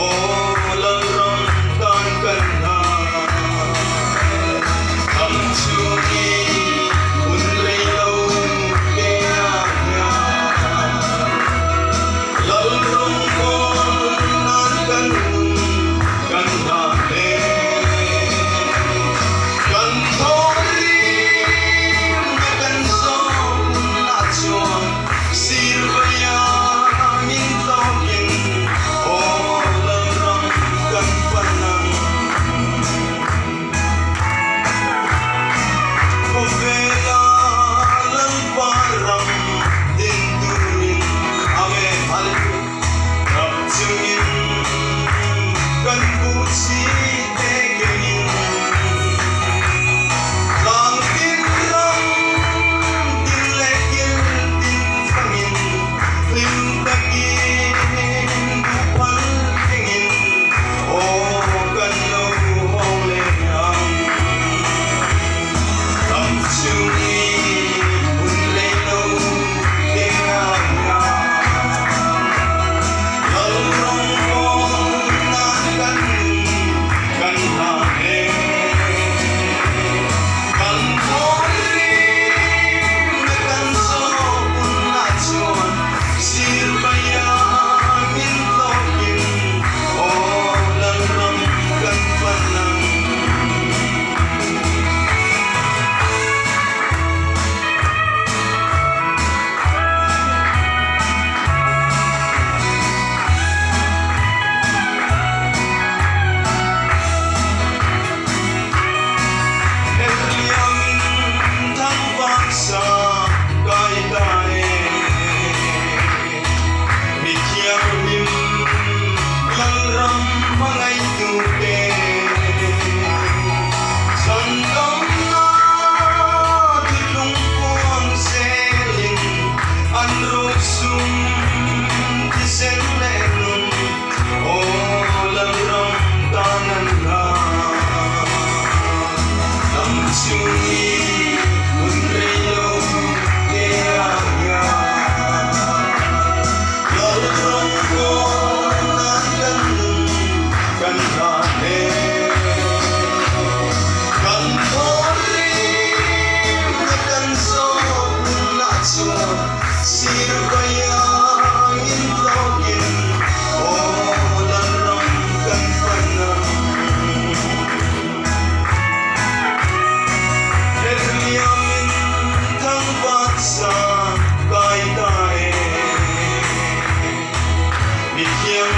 Oh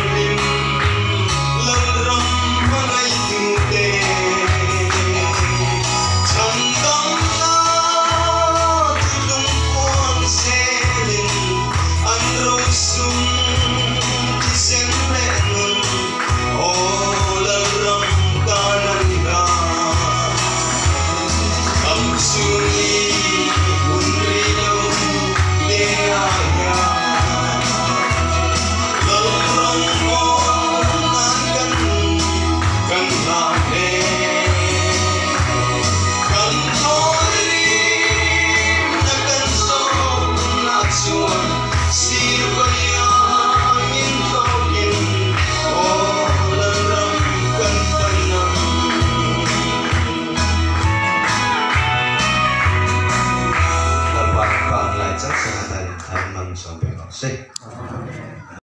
sampai kau